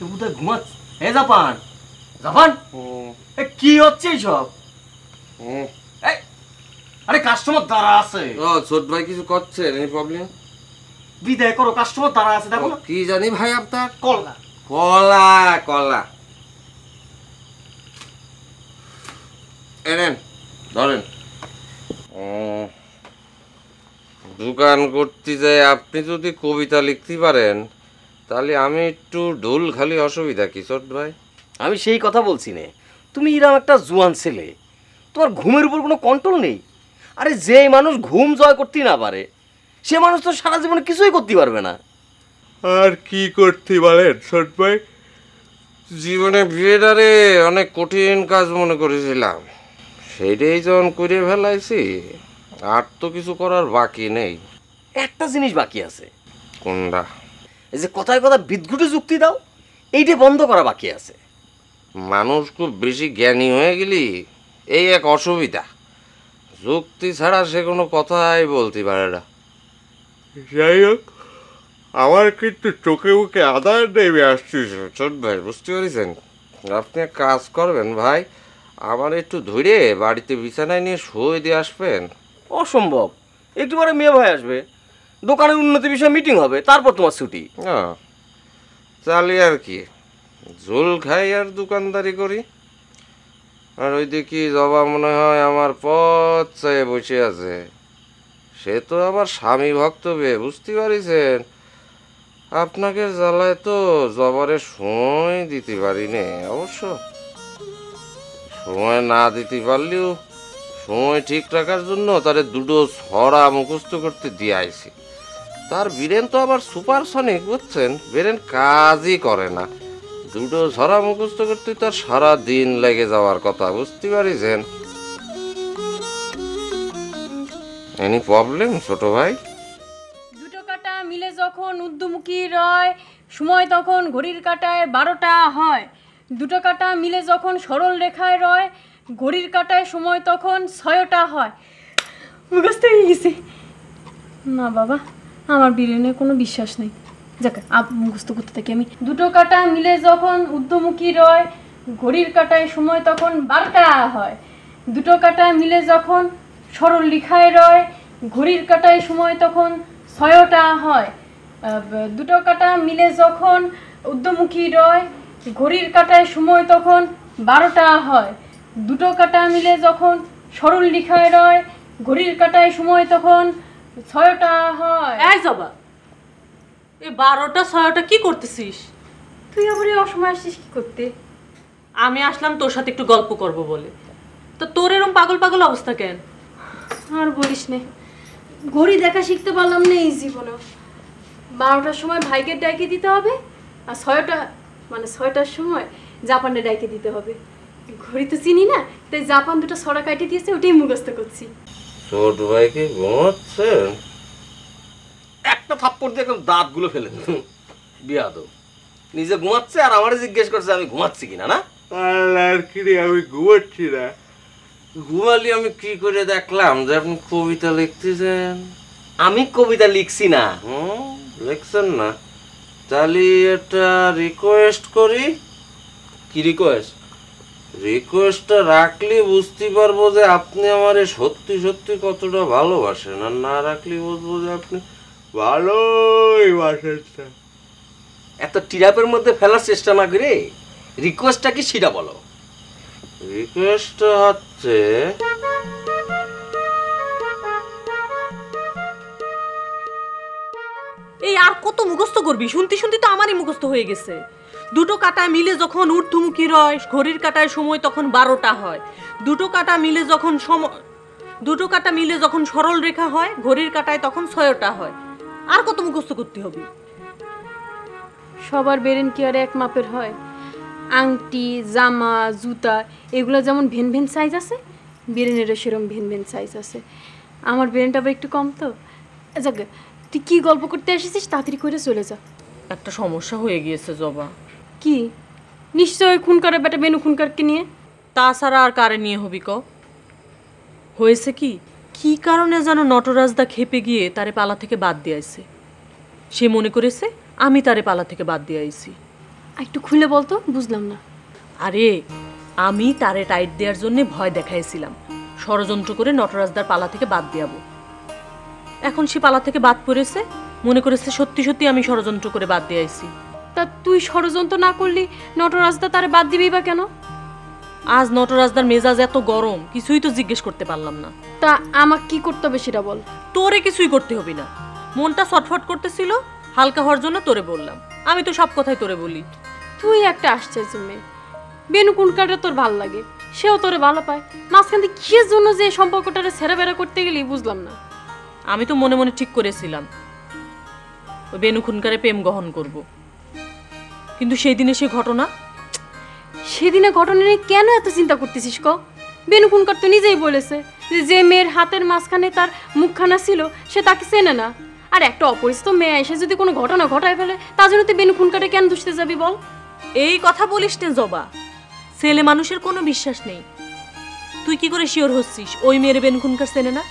এ বুধহয় ঘুমাচ্ছে Japan Japan? এ কি হচ্ছে এইসব? এই আরে কাস্টমার দাঁড়া আছে। ও ছোট ভাই কিছু করছেন এই প্রবলেম বিদায় করো কাস্টমার দাঁড়া আছে দেখো না। কি জানি ভাই আপনার? কলা। কলা কলা। এনেন ধরেন। উম, দোকান করতে যাই আপনি যদি কবিতা লিখতে পারেন তাহলে আমি একটু ঢোল খালি অসুবিধা কি ছোট ভাই? আমি সেই কথা বলছি নে। তুমি এরকম একটা জুয়ান ছেলে। তোমার ঘুমের উপর কোনো কন্ট্রোল নেই? আরে যে মানুষ ঘুম জয় করতে না পারে সে মানুষ তো সারা জীবনে কিছুই করতে পারবে না। আর কি করতে বলেন ছোট ভাই? জীবনে বিয়েটারে অনেক কঠিন কাজ মনে করেছিলাম। সেইটাই যখন করে ফেলাইছি। আর তো কিছু করার বাকি নেই। একটা জিনিস বাকি আছে। কোনটা? এই যে কথায় কথা বিদ্যুটে যুক্তি দাও এইটা বন্ধ করা বাকি আছে। মানুষ খুব বেশি জ্ঞানী হয়ে গেলি এই এক অসুবিধা। যুক্তি ছাড়া সে কোনো কথাই বলতে পারে না। যাই হোক আমার কিন্তু চোখে মুখে আদার নেমে আসতেছে ছোট ভাই বুঝতে পারছেন? আপনি এক কাজ করবেন ভাই আমার একটু ধরে বাড়িতে বিছানায় নিয়ে শুয়ে দিয়ে আসবেন। অসম্ভব। একটু পরে মেয়ে ভাই আসবে। দোকানের উন্নতি বিষয়ে মিটিং হবে, তারপর তোমার ছুটি। চালি আর কি, ঝোল খাই আর দোকানদারি করি। আর ওই দেখি জবা মনে হয় আমার পথ চেয়ে বসে আছে। সে তো আবার স্বামী ভক্ত বে, বুঝতে পারিছেন? আপনাকে জ্বালায় তো জবারে সময় দিতে পারি নে অবশ্য। সময় না দিতে পারলেও সময় ঠিক রাখার জন্য তারে দুটো ছড়া মুখস্থ করতে দিয়ে আইছি তার বীরেন তো আবার সুপারসনিক, বুঝছেন? বীরেন কাজই করে না। দুটো ঝরা মুখস্থ করতে তার সারা দিন লেগে যাওয়ার কথা, বুঝতে পারিছেন? এনি প্রবলেম ছোট ভাই? দুটো কাটা মিলে যখন উদ্যমুখী রয়, সময় তখন ঘড়ির কাটায় বারোটা হয়। দুটো কাটা মিলে যখন সরল রেখায় রয়, ঘড়ির কাটায় সময় তখন ছয়টা হয়। হয়ে গেছে। না, বাবা। আমার বিরিয়ানির কোনো বিশ্বাস নেই। যাক, আপ মুখস্থ করতে থাকি আমি। দুটো কাটা মিলে যখন ঊর্ধ্বমুখী রয়, ঘড়ির কাটায় সময় তখন বারোটা হয়। দুটো কাটা মিলে যখন সরল লিখায় রয়, ঘড়ির কাটায় সময় তখন ছয়টা হয়। দুটো কাটা মিলে যখন ঊর্ধ্বমুখী রয়, ঘড়ির কাটায় সময় তখন বারোটা হয়। দুটো কাটা মিলে যখন সরল লিখায় রয়, ঘড়ির কাটায় সময় তখন ছয়টা হয়। এই জবা এই বারোটা ছয়টা কি করতেছিস? তুই আবার এই অসময় আসছিস কি করতে? আমি আসলাম তোর সাথে একটু গল্প করব বলে। তো তোর এরম পাগল পাগল অবস্থা কেন? আর বলিস নে ঘড়ি দেখা শিখতে পারলাম না এই জীবনে। বারোটার সময় ভাইকে ডাইকে দিতে হবে আর ছয়টা মানে ছয়টার সময় জাপানে ডাইকে দিতে হবে। ঘড়ি তো চিনি না তাই জাপান দুটো সরা কাটিয়ে দিয়েছে ওটাই মুখস্থ করছি। ছোট ভাই কি ঘুমাচ্ছেন? একটা থাপ্পড় দিয়ে একদম দাঁতগুলো ফেলে দিল। বিয়াদ নিজে ঘুমাচ্ছে আর আমারে জিজ্ঞেস করছে আমি ঘুমাচ্ছি কিনা না? আর কি রে আমি ঘুমাচ্ছি না। ঘুমালি আমি কি করে দেখলাম যে আপনি কবিতা লিখতেছেন? আমি কবিতা লিখছি না। হুম লিখছেন না। তাহলে একটা রিকোয়েস্ট করি। কি রিকোয়েস্ট রিকোয়েস্টটা রাখলে বুঝতে পারব যে আপনি আমারে সত্যি সত্যি কতটা ভালোবাসেন আর না রাখলে বুঝব যে আপনি ভালোই বাসেন না। এত টিরাপের মধ্যে ফেলার চেষ্টা না করে রিকোয়েস্টটা কি সেটা বলো রিকোয়েস্টটা হচ্ছে কত মুখস্থ করবি, শুনতে শুনতে তো আমারই মুখস্থ হয়ে গেছে। দুটো কাটা মিলে যখন ঊর্ধ্বমুখী রয় ঘড়ির কাটায় সময় তখন বারোটা হয়। দুটো কাটা মিলে যখন সময় দুটো কাটা মিলে যখন সরল রেখা হয়, ঘড়ির কাটায় তখন ছয়টা হয়। আর কত মুখস্থ করতে হবে? সবার বেরেন কি আর এক মাপের হয়? আংটি, জামা, জুতা, এগুলো যেমন ভেন ভেন সাইজ আছে, বেরেনেরও সেরকম ভেন ভেন সাইজ আছে। আমার বেরেনটা আবার একটু কম তো। যাক তুই কি গল্প করতে এসেছিস? তাড়াতাড়ি করে চলে যা। একটা সমস্যা হয়ে গিয়েছে জবা। কি? নিশ্চয় খুন করে বেটা বেনু খুনকারকে নিয়ে? তাছাড়া আর কারে নিয়ে হবি ক হয়েছে কি? কি কারণে যেন নটরাজদা খেপে গিয়ে তারে পালা থেকে বাদ দিয়ে আইছে সে মনে করেছে আমি তারে পালা থেকে বাদ দিয়ে আইছি একটু খুলে বলতো বুঝলাম না। আরে আমি তারে টাইট দেওয়ার জন্য ভয় দেখাইছিলাম। ষড়যন্ত্র করে নটরাজদার পালা থেকে বাদ দিয়াবো। এখন সে পালা থেকে বাদ পড়েছে। মনে করেছে সত্যি সত্যি আমি ষড়যন্ত্র করে বাদ দিয়ে আইছি। তা তুই ষড়যন্ত্র না করলি নটরাজদা তারে বাদ দিবি বা কেন? আজ নটরাজদার মেজাজ এত গরম কিছুই তো জিজ্ঞেস করতে পারলাম না। তা আমাকে কি করতে হবে সেটা বল। তোরে কিছুই করতে হবে না। মনটা ছটফট করতেছিল হালকা হওয়ার জন্য তোরে বললাম। আমি তো সব কথাই তোরে বলি। তুই একটা আশ্চর্য মেয়ে। বেনু কুনকাটা তোর ভালো লাগে? সেও তোরে ভালো পায়। মাঝখান থেকে কিসের জন্য যে এই সম্পর্কটারে ছেড়ে বেড়া করতে গেলি বুঝলাম না। আমি তো মনে মনে ঠিক করেছিলাম। ওই বেনু খুনকারে প্রেম গ্রহণ করব। কিন্তু সেই দিনে সেই ঘটনা? সেদিনে ঘটনা নিয়ে কেন এত চিন্তা করতেছিস ক? বেনু খুনকার তো নিজেই বলেছে যে যে মেয়ের হাতের মাঝখানে তার মুখখানা ছিল সে তাকে চেনে না। আর একটা অপরিচিত মেয়ে এসে যদি কোনো ঘটনা ঘটায় ফেলে তার জন্য তুই বেনু খুনকারে কেন দুষতে যাবি বল? এই কথা বলিস না জবা। ছেলে মানুষের কোনো বিশ্বাস নেই। তুই কি করে শিওর হচ্ছিস? ওই মেয়ের বেনু খুনকার চেনে না?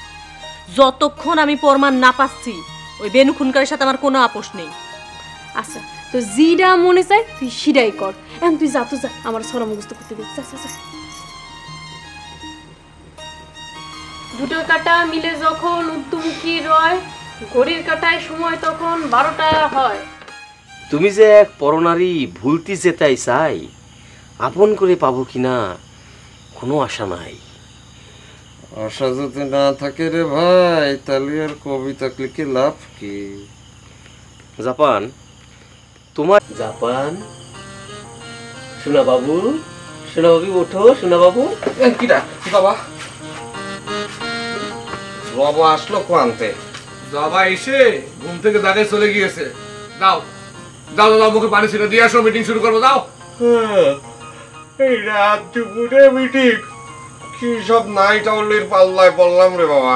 যতক্ষণ আমি প্রমাণ না পাচ্ছি ওই বেনু খুনকারের সাথে আমার কোনো আপোষ নেই। আচ্ছা তো জিডা মনে চাই তুই সিডাই কর। এখন তুই যা তো যা আমার সরা মুখস্থ করতে দে। যা যা, যা। দুটো কাটা মিলে যখন উদ্যমুখী রয় ঘড়ির কাটায় সময় তখন বারোটা হয়। তুমি যে এক পরনারী ভুলতি যেতাই চাই আপন করে পাবো কিনা কোনো আশা নাই। আশা যদি না থাকে রে ভাই তাহলে আর কবিতা লিখে লাভ কি? জাপান তোমার জাপান? সোনা বাবু সোনা বাবু ওঠো সোনা বাবু। কিটা? বাবা? বাবা আসলো কোয়ান্তে জবা এসে ঘুম থেকে দাঁড়িয়ে চলে গিয়েছে। দাও দাও দাও, মুখে পানি ছিল দিয়ে আসো মিটিং শুরু করব দাও। এই রাত দুপুরে মিটিং কি সব নাই টাউলের পাল্লায় পড়লাম রে বাবা?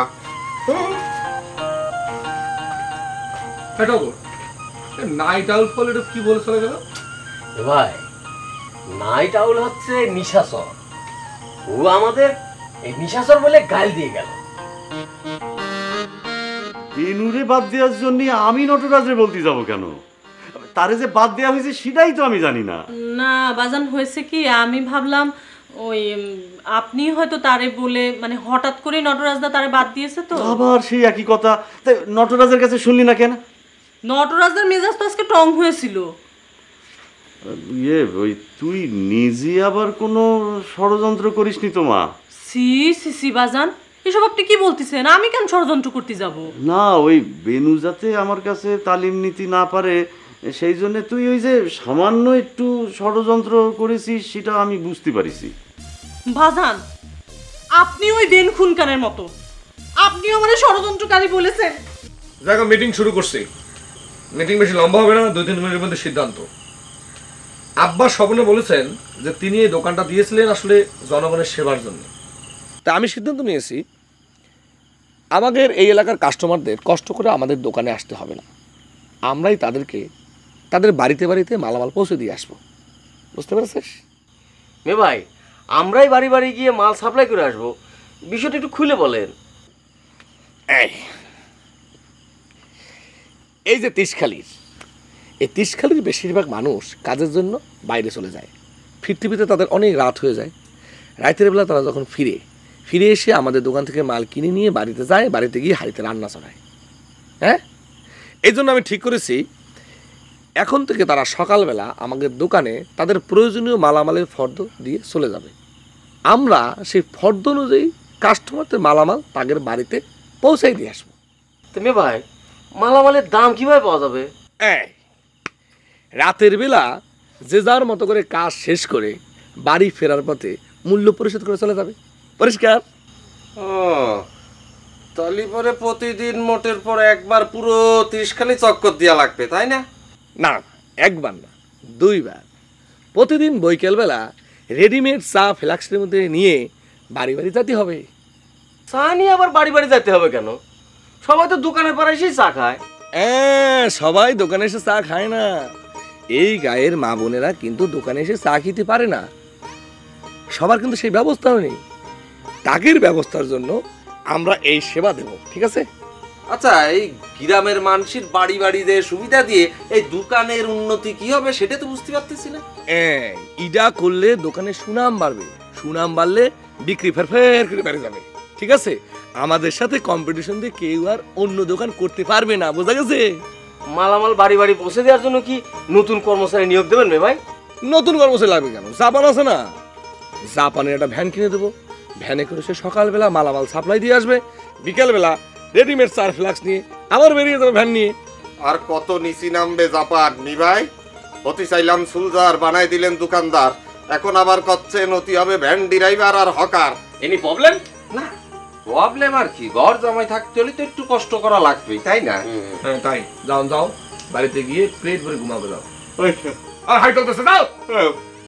নাইট আউট ফল এটা কি বলে চলে গেল? ভাই নাইট আউল হচ্ছে নিশাচর ও আমাদের এই নিশাচর বলে গাল দিয়ে গেল। বেনুরে বাদ দেওয়ার জন্য আমি নটরাজরে বলতে যাব কেন? তারে যে বাদ দেওয়া হয়েছে সেটাই তো আমি জানি না। না বাজান হয়েছে কি? আমি ভাবলাম ওই আপনি হয়তো তারে বলে মানে হঠাৎ করে নটরাজদা তারে বাদ দিয়েছে তো। আবার সেই একই কথা। তাই নটরাজের কাছে শুনলি না কেন? নটরাজদার মেজাজ তো আজকে টং হয়েছিল। ইয়ে ওই তুই নিজে আবার কোনো ষড়যন্ত্র করিসনি তো মা? সি সি সি বাজান এসব আপনি কি বলতেছেন? আমি কেন ষড়যন্ত্র করতে যাব? না ওই বেনু যাতে আমার কাছে তালিম নিতে না পারে সেই জন্য তুই ওই যে সামান্য একটু ষড়যন্ত্র করেছিস সেটা আমি বুঝতে পারিছি। বাজান আপনি ওই বেন খুনকারের মতো। আপনিও মানে ষড়যন্ত্রকারী বলেছেন। দেখো মিটিং শুরু করছি। মিটিং বেশি লম্বা হবে না দুই তিন মিনিটের মধ্যে সিদ্ধান্ত। আব্বা স্বপ্নে বলেছেন যে তিনি এই দোকানটা দিয়েছিলেন আসলে জনগণের সেবার জন্য। তা আমি সিদ্ধান্ত নিয়েছি আমাদের এই এলাকার কাস্টমারদের কষ্ট করে আমাদের দোকানে আসতে হবে না। আমরাই তাদেরকে তাদের বাড়িতে বাড়িতে মালামাল পৌঁছে দিয়ে আসব। বুঝতে পেরেছিস? মে ভাই আমরাই বাড়ি বাড়ি গিয়ে মাল সাপ্লাই করে আসব। বিষয়টা একটু খুলে বলেন। এই এই যে তিসখালির এই তিসখালির বেশিরভাগ মানুষ কাজের জন্য বাইরে চলে যায়। ফিরতে ফিরতে তাদের অনেক রাত হয়ে যায়। রাতের বেলা তারা যখন ফিরে ফিরে এসে আমাদের দোকান থেকে মাল কিনে নিয়ে বাড়িতে যায় বাড়িতে গিয়ে হাড়িতে রান্না চড়ায়। হ্যাঁ? এই জন্য আমি ঠিক করেছি এখন থেকে তারা সকালবেলা আমাদের দোকানে তাদের প্রয়োজনীয় মালামালের ফর্দ দিয়ে চলে যাবে। আমরা সেই ফর্দ অনুযায়ী কাস্টমারদের মালামাল তাদের বাড়িতে পৌঁছাই দিয়ে আসব। তুমি ভাই মালামালের দাম কীভাবে পাওয়া যাবে? এই রাতের বেলা যে যার মতো করে কাজ শেষ করে বাড়ি ফেরার পথে মূল্য পরিশোধ করে চলে যাবে। পরিষ্কার? ও তালি পরে প্রতিদিন মোটের পর একবার পুরো ত্রিশখালি চক্কর দেওয়া লাগবে তাই না? না একবার না দুইবার। প্রতিদিন বৈকালবেলা রেডিমেড চা ফ্লাক্সের মধ্যে নিয়ে বাড়ি বাড়ি যেতে হবে। চা নিয়ে আবার বাড়ি বাড়ি যেতে হবে কেন? সবাই তো দোকানের পর এসেই চা খায়। হ্যাঁ সবাই দোকানে এসে চা খায় না। এই গায়ের মা বোনেরা কিন্তু দোকানে এসে চা খেতে পারে না। সবার কিন্তু সেই ব্যবস্থাও নেই তাকের ব্যবস্থার জন্য আমরা এই সেবা দেব ঠিক আছে? আচ্ছা এই গ্রামের মানুষের বাড়ি বাড়ি দিয়ে সুবিধা দিয়ে এই দোকানের উন্নতি কি হবে সেটা তো বুঝতে পারতেছি না। এই, ইডা করলে দোকানের সুনাম বাড়বে। সুনাম বাড়লে বিক্রি ফের ফের করে বেড়ে যাবে। ঠিক আছে? আমাদের সাথে কম্পিটিশন দিয়ে কেউ আর অন্য দোকান করতে পারবে না বোঝা গেছে? মালামাল বাড়ি বাড়ি পৌঁছে দেওয়ার জন্য কি নতুন কর্মচারী নিয়োগ দেবেন রে ভাই? নতুন কর্মচারী লাগবে কেন? জাপান আছে না? জাপানের একটা ভ্যান কিনে দেবো। ভ্যানে করে সে সকালবেলা মালামাল সাপ্লাই দিয়ে আসবে। বিকেলবেলা রেডিমেড চার ফ্লাক্স নিয়ে আবার বেরিয়ে যাবে ভ্যান নিয়ে। আর কত নিচি নামবে জাপান নি ভাই? অতি চাইলাম সুলজার বানাই দিলেন দোকানদার। এখন আবার কচ্ছে নতি হবে ভ্যান ড্রাইভার আর হকার। এনি প্রবলেম না। প্রবলেম আর কি? ঘর জামাই থাকতে হলে তো একটু কষ্ট করা লাগবেই তাই না? হ্যাঁ তাই। যাও যাও। বাড়িতে গিয়ে প্লেট ভরে ঘুমাবে যাও। আর হাই চলতেছে যাও!